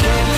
change